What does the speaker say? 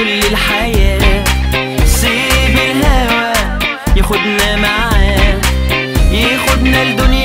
كل الحياة. سيب الهوى ياخدنا معاه ياخدنا لدنيا.